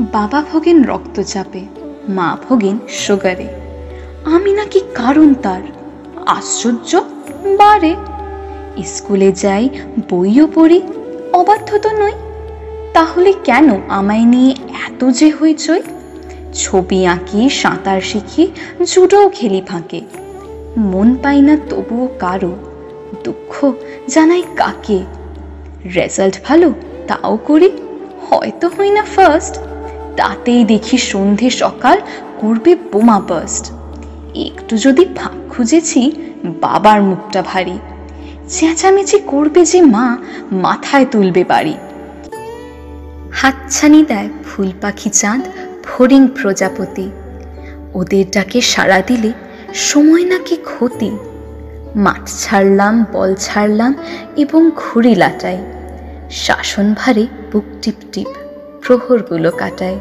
বাবা ভোগেন রক্তচাপে মা ভোগেন সুগারে। আমি নাকি কারণ তার, আশ্চর্য, বারে। স্কুলে যাই, বইও পড়ি, অবাধ্য তো নই। তাহলে কেন আমায় নিয়ে এত যে হইচই? ছবি আঁকি, সাঁতার শিখি, জুডোও খেলি ফাঁকে। মন পাই না তবুও কারও, দুঃখ জানাই কাকে। রেজাল্ট ভালো, তাও করি, হয়তো হই না ফার্স্ট তাতেই দেখি সন্ধে সকাল করবে বোমা বাস্ট। একটু যদি ফাঁক খুঁজেছি, বাবার মুখটা ভারী। চেঁচামেচি করবে যে মা, মাথায় তুলবে বাড়ি। হাতছানি দেয় ফুল পাখি চাঁদ, ফড়িং প্রজাপতি। ওদের ডাকে সাড়া দিলে সময় নাকি ক্ষতি। মাঠ ছাড়লাম, বল ছাড়লাম এবং ঘুড়ি লাটাই। শাসন ভারে বুক টিপ টিপ প্রহরগুলো কাটায়।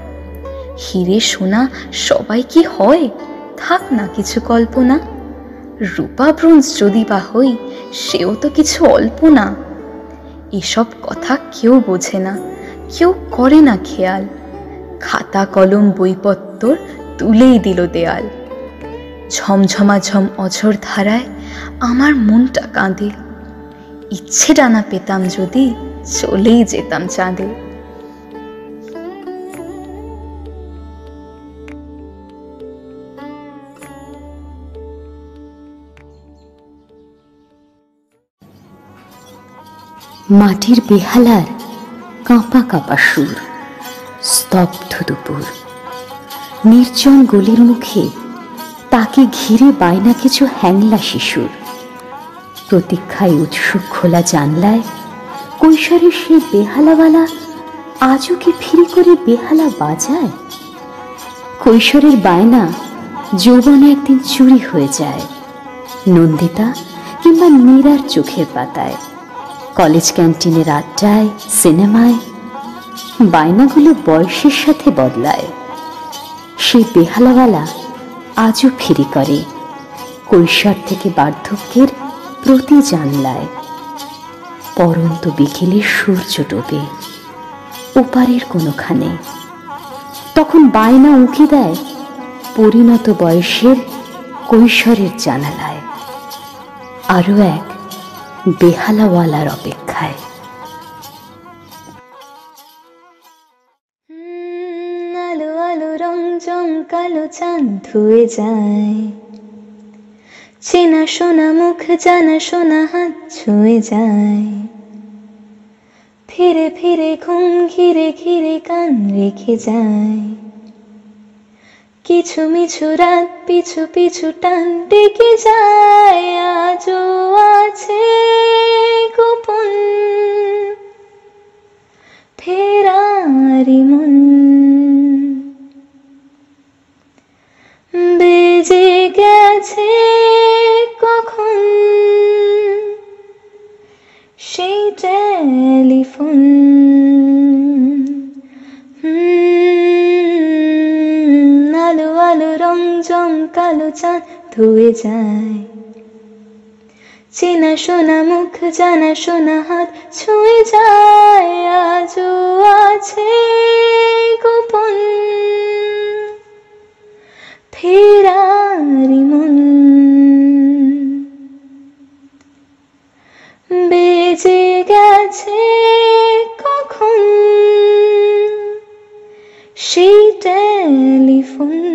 হিরে সোনা, সবাই কি হয়? থাক না কিছু কল্পনা। রূপা, ব্রোঞ্জ যদি বা হই, সেও তো কিছু অল্প না এসব কথা কেউ বোঝে না, কেউ করে না খেয়াল। খাতা, কলম, বইপত্তর তুলেই দিল দেয়াল। ঝমঝমা ঝম অঝর ধারায় আমার মনটা কাঁদে। ইচ্ছে ডানা পেতাম যদি চলেই যেতাম চাঁদে। মাটির বেহালার কাঁপা কাঁপা সুর, স্তব্ধ দুপুর। নির্জন গলির মুখে তাকে ঘিরে বায়না কিছু হ্যাংলা শিশুর। প্রতীক্ষায় উৎসুক খোলা জানলায় কৈশোরের সেই বেহালাওয়ালা আজও কি ফিরি করে বেহালা বাজায়? কৈশোরের বায়না যৌবনে একদিন চুরি হয়ে যায়, নন্দিতা কিংবা মীরার চোখের পাতায়। কলেজ ক্যান্টিনের আড্ডায়, সিনেমায়, বায়নাগুলো বয়সের সাথে বদলায়। সেই বেহালাওয়ালা আজও ফিরি করে। কৈশোর থেকে বার্ধক্যের প্রতি জানলায়। পরন্ত বিকেলে সূর্য ডোবে। ওপারের কোনোখানে। তখন বায়না উঁকি দেয় পরিণত বয়সের কৈশোরের জানালায়। আরও এক বেহালাওয়ালার অপেক্ষায়। আলো আলো, রং কালো চাঁদ ধুয়ে যায়। চেনা শোনা মুখ, জানা শোনা হাত ছুঁয়ে যায়। ফিরে ফিরে, ঘুম, ঘিরে ঘিরে কান রেখে যায়। কিছু মিছু রাত পিছু পিছু টান ডেকে যায়, আজও আছে গোপন। ফেরারি মন। বেজে গেছে কালো চাঁদ ধুয়ে যায়। চেনা শোনা মুখ, জানা শোনা হাত ছুঁয়ে যায়, আজও আছে গোপন। ফেরারি মন। বেজে গেছে কখন? সেই টেলিফোন।